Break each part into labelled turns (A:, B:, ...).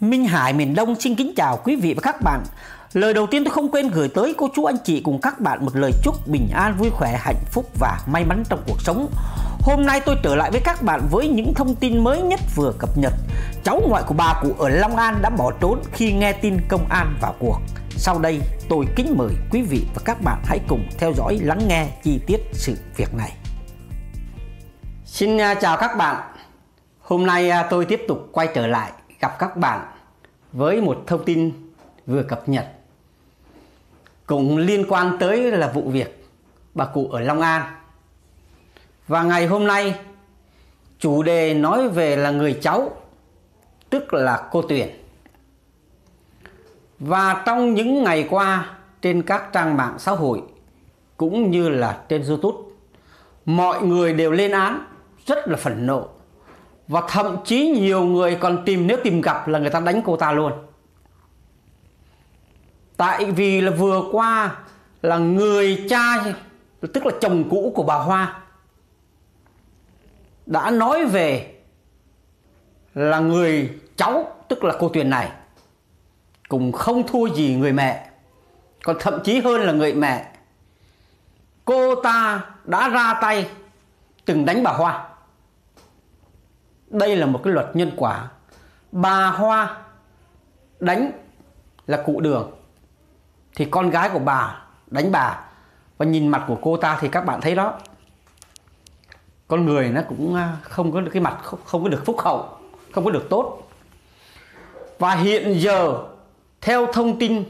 A: Minh Hải miền Đông xin kính chào quý vị và các bạn. Lời đầu tiên tôi không quên gửi tới cô chú anh chị cùng các bạn một lời chúc bình an, vui khỏe, hạnh phúc và may mắn trong cuộc sống. Hôm nay tôi trở lại với các bạn với những thông tin mới nhất vừa cập nhật. Cháu ngoại của bà cụ ở Long An đã bỏ trốn khi nghe tin công an vào cuộc. Sau đây tôi kính mời quý vị và các bạn hãy cùng theo dõi lắng nghe chi tiết sự việc này. Xin à, chào các bạn. Hôm nay à, tôi tiếp tục quay trở lại gặp các bạn với một thông tin vừa cập nhật cũng liên quan tới là vụ việc bà cụ ở Long An. Và ngày hôm nay, chủ đề nói về là người cháu, tức là cô Tuyền. Và trong những ngày qua, trên các trang mạng xã hội cũng như là trên YouTube, mọi người đều lên án, rất là phẫn nộ và thậm chí nhiều người còn tìm, nếu tìm gặp là người ta đánh cô ta luôn. Tại vì là vừa qua là người cha, tức là chồng cũ của bà Hoa, đã nói về là người cháu, tức là cô Tuyền này, cũng không thua gì người mẹ. Còn thậm chí hơn là người mẹ, cô ta đã ra tay từng đánh bà Hoa đây là một cái luật nhân quả. Bà Hoa đánh là cụ đường thì con gái của bà đánh bà. Và nhìn mặt của cô ta thì các bạn thấy đó con người nó cũng à, không có được cái mặt không, không có được phúc hậu không có được tốt. Và hiện giờ theo thông tin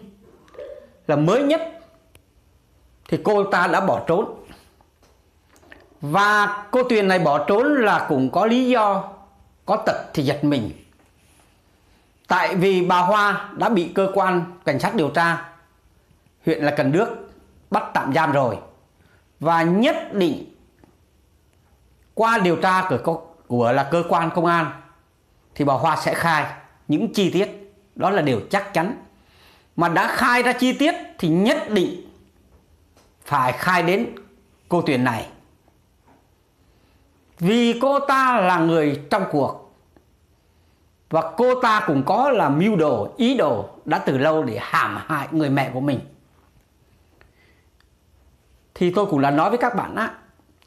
A: là mới nhất thì cô ta đã bỏ trốn. Và cô Tuyền này bỏ trốn là cũng có lý do có tật thì giật mình. Tại vì bà Hoa đã bị cơ quan cảnh sát điều tra, huyện là Cần Đước, bắt tạm giam rồi và nhất định qua điều tra của của là cơ quan công an thì bà Hoa sẽ khai những chi tiết. Đó là điều chắc chắn. Mà đã khai ra chi tiết thì nhất định phải khai đến cô Tuyền này. Vì cô ta là người trong cuộc và cô ta cũng có là mưu đồ, ý đồ đã từ lâu để hãm hại người mẹ của mình. Thì tôi cũng là nói với các bạn á,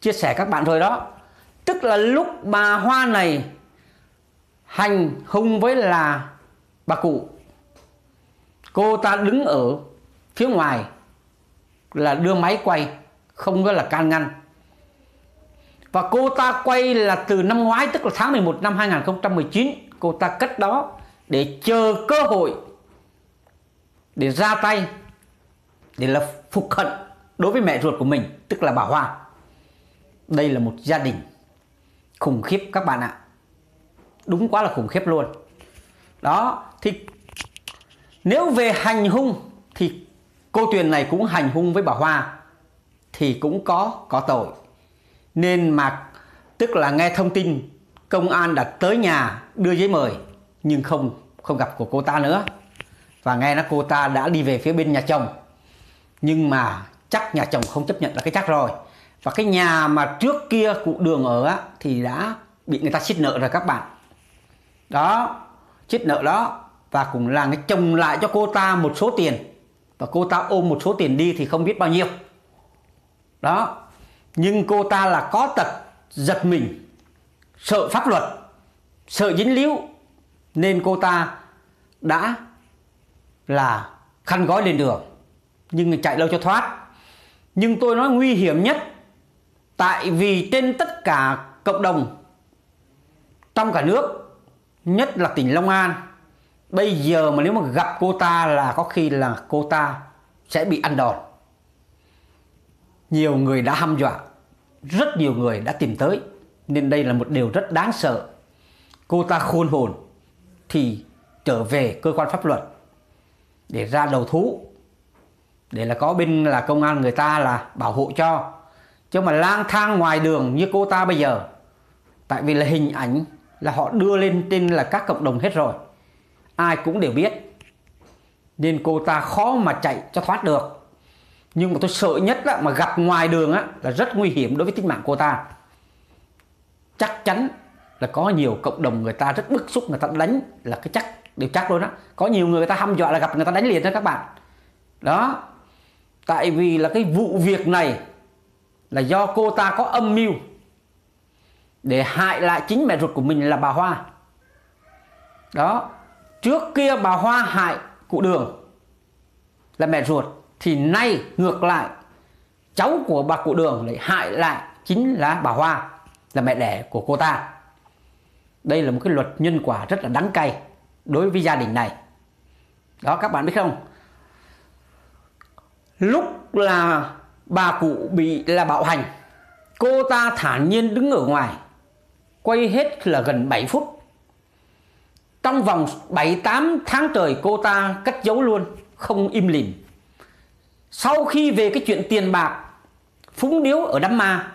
A: chia sẻ các bạn rồi đó. Tức là lúc bà hoa này hành hung với là bà cụ, cô ta đứng ở phía ngoài là đưa máy quay, không có là can ngăn. Và cô ta quay là từ năm ngoái, tức là tháng 11 năm 2019 cô ta cất đó để chờ cơ hội để ra tay, để là phục hận đối với mẹ ruột của mình, tức là bà Hoa. Đây là một gia đình khủng khiếp các bạn ạ. Đúng quá là khủng khiếp luôn. Đó, thì nếu về hành hung thì cô Tuyền này cũng hành hung với bà Hoa thì cũng có có tội. Nên mà, tức là nghe thông tin công an đã tới nhà đưa giấy mời nhưng không không gặp của cô ta nữa. Và nghe nói cô ta đã đi về phía bên nhà chồng. Nhưng mà chắc nhà chồng không chấp nhận là cái chắc rồi. Và cái nhà mà trước kia cụ đường ở á, thì đã bị người ta xiết nợ rồi các bạn. Đó xiết nợ đó. Và cũng là cái chồng lại cho cô ta một số tiền. Và cô ta ôm một số tiền đi thì không biết bao nhiêu. Đó nhưng cô ta là có tật giật mình sợ pháp luật, sợ dính líu, nên cô ta đã là khăn gói lên đường, nhưng chạy lâu cho thoát. Nhưng tôi nói nguy hiểm nhất, tại vì trên tất cả cộng đồng trong cả nước, nhất là tỉnh Long An, bây giờ mà nếu mà gặp cô ta là có khi là cô ta sẽ bị ăn đòn. Nhiều người đã hăm dọa, rất nhiều người đã tìm tới nên đây là một điều rất đáng sợ. Cô ta khôn hồn thì trở về cơ quan pháp luật để ra đầu thú. Để là có bên là công an người ta là bảo hộ cho. Chứ mà lang thang ngoài đường như cô ta bây giờ, tại vì là hình ảnh là họ đưa lên trên là các cộng đồng hết rồi, ai cũng đều biết. Nên cô ta khó mà chạy cho thoát được. Nhưng mà tôi sợ nhất là mà gặp ngoài đường á, là rất nguy hiểm đối với tính mạng cô ta chắc chắn là có nhiều cộng đồng người ta rất bức xúc người ta đánh là cái chắc điều chắc luôn đó có nhiều người, người ta hăm dọa là gặp người ta đánh liền đó các bạn. Đó. Tại vì là cái vụ việc này là do cô ta có âm mưu để hại lại chính mẹ ruột của mình là bà Hoa. Đó. Trước kia bà Hoa hại cụ Đường là mẹ ruột thì nay ngược lại cháu của bà cụ Đường lại hại lại chính là bà Hoa là mẹ đẻ của cô ta. Đây là một cái luật nhân quả rất là đắng cay đối với gia đình này. Đó, các bạn biết không? Lúc là bà cụ bị là bạo hành, cô ta thản nhiên đứng ở ngoài, quay hết là gần 7 phút. Trong vòng 7-8 tháng trời, cô ta cất giấu luôn, không im lìm. Sau khi về cái chuyện tiền bạc, phúng điếu ở đám ma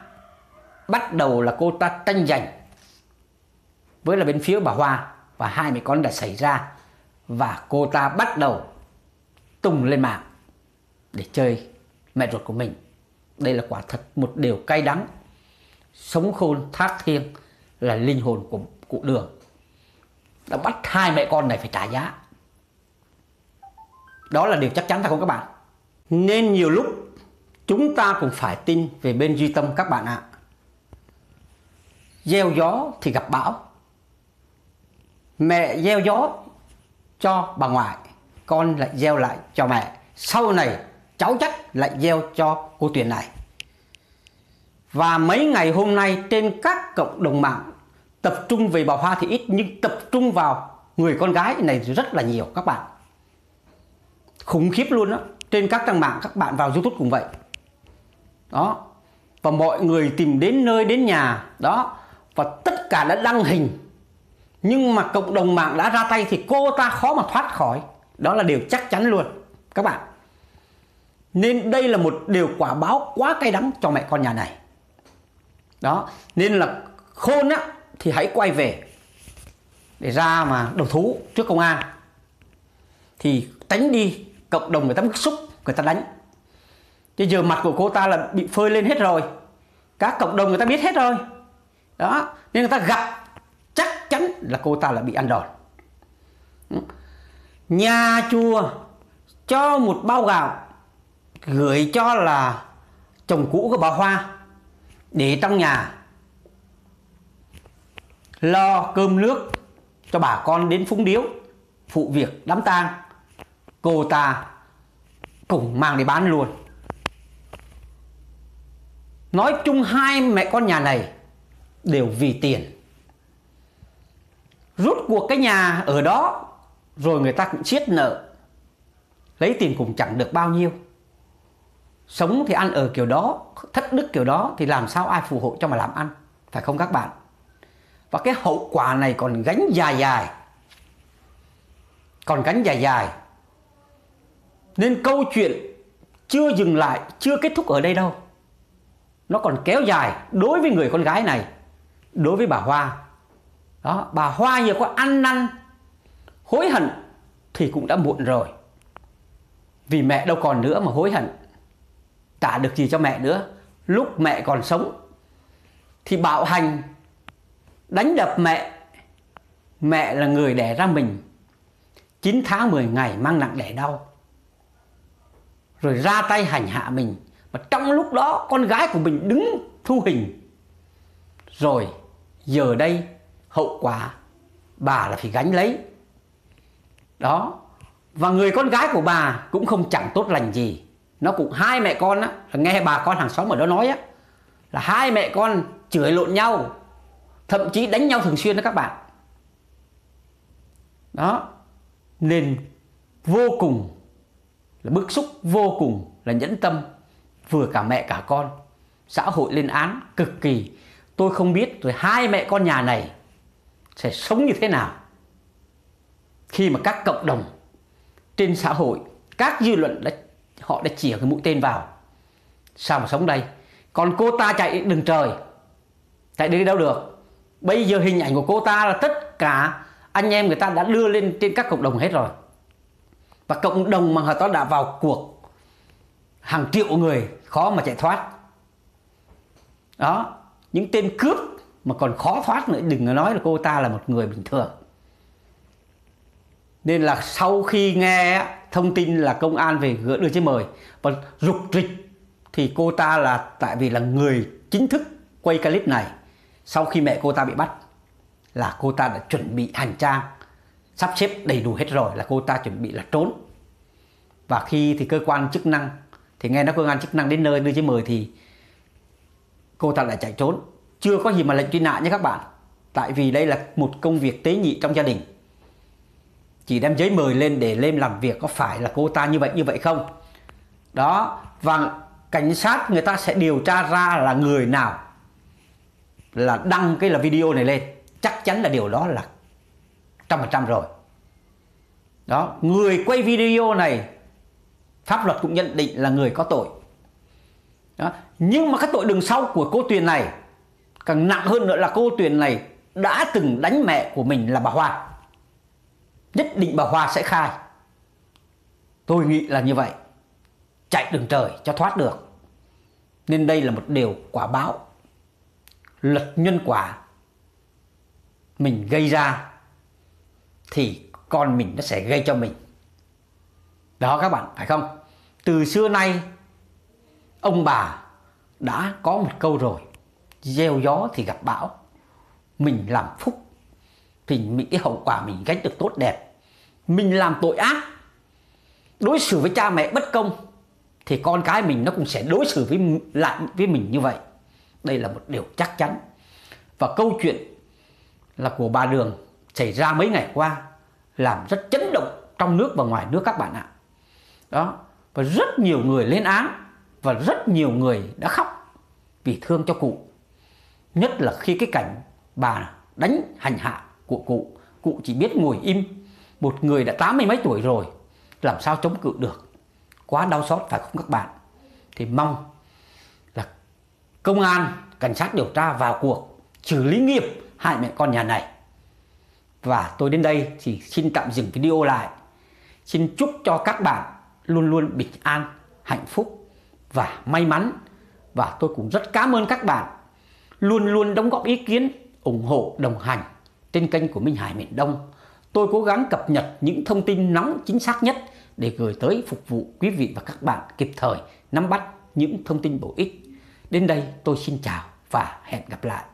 A: bắt đầu là cô ta tranh giành với là bên phía bà Hoa và hai mẹ con đã xảy ra và cô ta bắt đầu tung lên mạng để chơi mẹ ruột của mình. Đây là quả thật một điều cay đắng. Sống khôn thác thiêng là linh hồn của cụ Đường. Đã bắt hai mẹ con này phải trả giá. Đó là điều chắc chắn phải không các bạn? Nên nhiều lúc chúng ta cũng phải tin về bên duy tâm các bạn ạ. Gieo gió thì gặp bão. Mẹ gieo gió cho bà ngoại, con lại gieo lại cho mẹ. Sau này, cháu chắc lại gieo cho cô tuyển này. Và mấy ngày hôm nay trên các cộng đồng mạng tập trung về bà Hoa thì ít, nhưng tập trung vào người con gái này rất là nhiều, các bạn. Khủng khiếp luôn đó trên các trang mạng các bạn vào YouTube cũng vậy. Đó. Và mọi người tìm đến nơi đến nhà, đó và tất cả đã đăng hình. Nhưng mà cộng đồng mạng đã ra tay thì cô ta khó mà thoát khỏi. Đó là điều chắc chắn luôn, các bạn. Nên đây là một điều quả báo quá cay đắng cho mẹ con nhà này. Đó, nên là khôn á, thì hãy quay về để ra mà đầu thú trước công an. Thì tránh đi, cộng đồng người ta bức xúc, người ta đánh. Chứ giờ mặt của cô ta là bị phơi lên hết rồi. Các cộng đồng người ta biết hết rồi đó, nên người ta gặp, chắc chắn là cô ta là bị ăn đòn. Nhà chùa cho một bao gạo, gửi cho là chồng cũ của bà Hoa, để trong nhà lo cơm nước cho bà con đến phúng điếu, phụ việc, đám tang. Cô ta cùng mang đi bán luôn. Nói chung hai mẹ con nhà này đều vì tiền. Rút cuộc cái nhà ở đó, rồi người ta cũng chiết nợ. Lấy tiền cũng chẳng được bao nhiêu. Sống thì ăn ở kiểu đó, thất đức kiểu đó, thì làm sao ai phù hộ cho mà làm ăn? Phải không các bạn? Và cái hậu quả này còn gánh dài dài. Còn gánh dài dài. Nên câu chuyện chưa dừng lại, chưa kết thúc ở đây đâu. Nó còn kéo dài đối với người con gái này đối với bà Hoa. Đó, bà Hoa giờ có ăn năn, hối hận thì cũng đã muộn rồi. Vì mẹ đâu còn nữa mà hối hận. Trả được gì cho mẹ nữa. Lúc mẹ còn sống, thì bạo hành, đánh đập mẹ. Mẹ là người đẻ ra mình. 9 tháng 10 ngày mang nặng đẻ đau. Rồi ra tay hành hạ mình. Và trong lúc đó, con gái của mình đứng thu hình. Rồi giờ đây, hậu quả, bà là phải gánh lấy. Đó. Và người con gái của bà cũng không chẳng tốt lành gì. Nó cũng hai mẹ con á nghe bà con hàng xóm ở đó nói á, là hai mẹ con chửi lộn nhau, thậm chí đánh nhau thường xuyên đó các bạn. Đó. Nên vô cùng là bức xúc, vô cùng là nhẫn tâm, vừa cả mẹ cả con. Xã hội lên án cực kỳ tôi không biết rồi hai mẹ con nhà này sẽ sống như thế nào. Khi mà các cộng đồng trên xã hội, các dư luận đã, họ đã chĩa cái mũi tên vào, sao mà sống đây? Còn cô ta chạy đường trời, chạy đi đâu được? Bây giờ hình ảnh của cô ta là tất cả anh em người ta đã đưa lên trên các cộng đồng hết rồi. Và cộng đồng mà họ ta đã vào cuộc, hàng triệu người khó mà chạy thoát. Đó những tên cướp mà còn khó thoát nữa, đừng nói là cô ta là một người bình thường. Nên là sau khi nghe thông tin là công an về gỡ đưa giấy mời và rục rịch thì cô ta là, tại vì là người chính thức quay clip này, sau khi mẹ cô ta bị bắt, là cô ta đã chuẩn bị hành trang, sắp xếp đầy đủ hết rồi là cô ta chuẩn bị là trốn. Và khi thì cơ quan chức năng, thì nghe nói cơ quan chức năng đến nơi đưa giấy mời thì cô ta lại chạy trốn. Chưa có gì mà lệnh truy nã nhé các bạn. Tại vì đây là một công việc tế nhị trong gia đình. Chỉ đem giấy mời lên để lên làm việc có phải là cô ta như vậy như vậy không? Đó, và cảnh sát người ta sẽ điều tra ra là người nào là đăng cái là video này lên. Chắc chắn là điều đó là trăm phần trăm rồi. Đó, người quay video này, pháp luật cũng nhận định là người có tội. Đó nhưng mà cái tội đường sau của cô Tuyền này, càng nặng hơn nữa là cô Tuyền này đã từng đánh mẹ của mình là bà Hoa. Nhất định bà Hoa sẽ khai. Tôi nghĩ là như vậy. Chạy đường trời cho thoát được. Nên đây là một điều quả báo. Luật nhân quả mình gây ra thì con mình nó sẽ gây cho mình. Đó các bạn, phải không? Từ xưa nay, ông bà đã có một câu rồi, gieo gió thì gặp bão. Mình làm phúc thì mình cái hậu quả mình gánh được tốt đẹp. Mình làm tội ác, đối xử với cha mẹ bất công, thì con cái mình nó cũng sẽ đối xử với lại với mình như vậy. Đây là một điều chắc chắn. Và câu chuyện là của bà đường xảy ra mấy ngày qua, làm rất chấn động trong nước và ngoài nước các bạn ạ. Đó, và rất nhiều người lên án và rất nhiều người đã khóc vì thương cho cụ. Nhất là khi cái cảnh bà đánh hành hạ của cụ. Cụ chỉ biết ngồi im. Một người đã tám mươi mấy tuổi rồi, làm sao chống cự được? Quá đau xót phải không các bạn? Thì mong là công an, cảnh sát điều tra vào cuộc xử lý nghiệp hai mẹ con nhà này. Và tôi đến đây thì xin tạm dừng video lại. Xin chúc cho các bạn luôn luôn bình an, hạnh phúc và may mắn, và tôi cũng rất cảm ơn các bạn luôn luôn đóng góp ý kiến, ủng hộ, đồng hành trên kênh của Minh Hải miền Đông tôi cố gắng cập nhật những thông tin nóng, chính xác nhất để gửi tới phục vụ quý vị và các bạn kịp thời nắm bắt những thông tin bổ ích. Đến đây tôi xin chào và hẹn gặp lại.